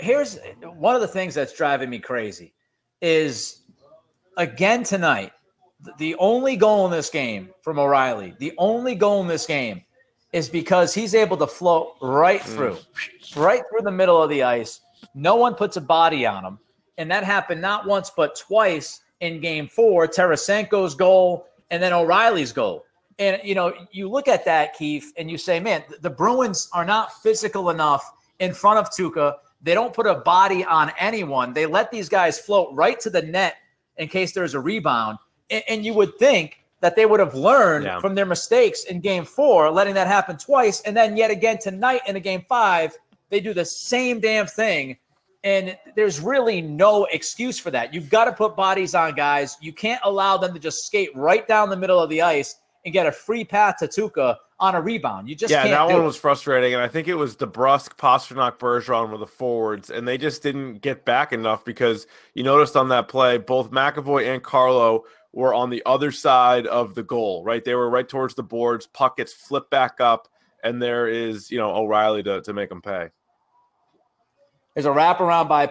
here's one of the things that's driving me crazy is again tonight, the only goal in this game from O'Reilly, the only goal in this game is because he's able to float right mm. through, right through the middle of the ice. No one puts a body on him. And that happened not once, but twice in game four Tarasenko's goal and then O'Reilly's goal. And, you know, you look at that, Keefe, and you say, man, the Bruins are not physical enough in front of Tuukka. They don't put a body on anyone. They let these guys float right to the net in case there's a rebound. And, and you would think that they would have learned yeah. from their mistakes in game four, letting that happen twice. And then yet again tonight in a game five, they do the same damn thing. And there's really no excuse for that. You've got to put bodies on guys. You can't allow them to just skate right down the middle of the ice and get a free path to Tuukka on a rebound. You just yeah, that one it. was frustrating, and I think it was DeBrusk, Pastrnak, Bergeron were the forwards, and they just didn't get back enough because you noticed on that play both McAvoy and Carlo were on the other side of the goal, right? They were right towards the boards. Puck gets flipped back up, and there is you know O'Reilly to to make them pay. There's a wraparound by